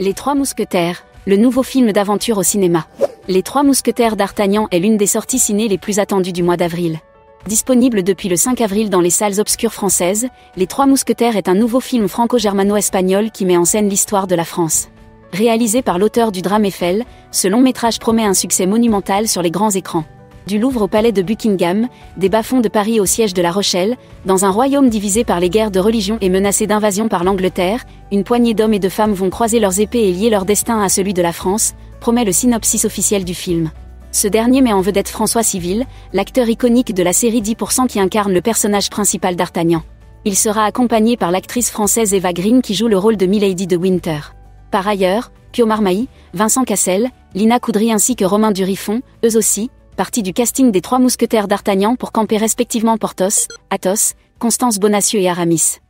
Les Trois Mousquetaires, le nouveau film d'aventure au cinéma. Les Trois Mousquetaires d'Artagnan est l'une des sorties ciné les plus attendues du mois d'avril. Disponible depuis le 5 avril dans les salles obscures françaises, Les Trois Mousquetaires est un nouveau film franco-germano-espagnol qui met en scène l'histoire de la France. Réalisé par l'auteur du drame Eiffel, ce long métrage promet un succès monumental sur les grands écrans du Louvre au palais de Buckingham, des bas-fonds de Paris au siège de La Rochelle, dans un royaume divisé par les guerres de religion et menacé d'invasion par l'Angleterre, une poignée d'hommes et de femmes vont croiser leurs épées et lier leur destin à celui de la France, promet le synopsis officiel du film. Ce dernier met en vedette François Civil, l'acteur iconique de la série 10% qui incarne le personnage principal d'Artagnan. Il sera accompagné par l'actrice française Eva Green qui joue le rôle de Milady de Winter. Par ailleurs, Pio Marmaille, Vincent Cassel, Lina Coudry ainsi que Romain Durifon, eux aussi, partie du casting des trois mousquetaires d'Artagnan pour camper respectivement Porthos, Athos, Constance Bonacieux et Aramis.